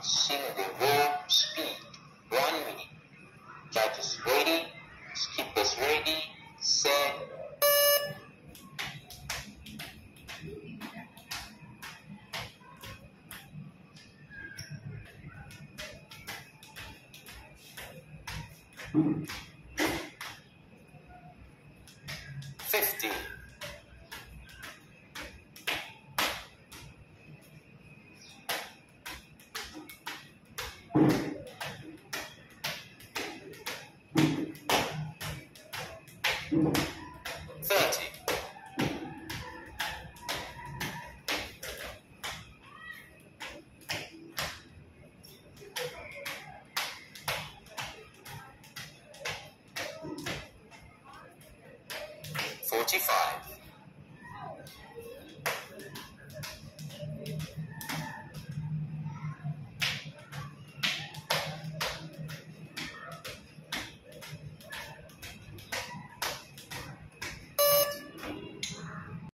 Sing the rope speed. One minute. Judges ready. Skippers ready. Set. Fifty. Thirty. Forty-five.